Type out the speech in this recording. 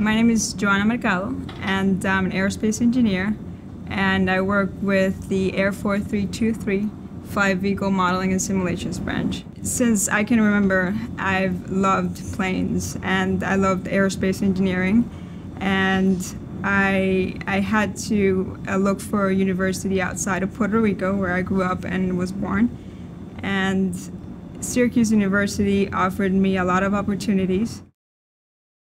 My name is Johana Mercado, and I'm an aerospace engineer, and I work with the Air 4323 Flight Vehicle Modeling and Simulations branch. Since I can remember, I've loved planes and I loved aerospace engineering, and I, I had to uh, look for a university outside of Puerto Rico, where I grew up and was born. And Syracuse University offered me a lot of opportunities.